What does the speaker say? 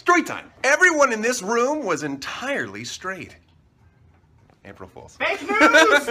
Straight time. Everyone in this room was entirely straight. April Fools. Fake news!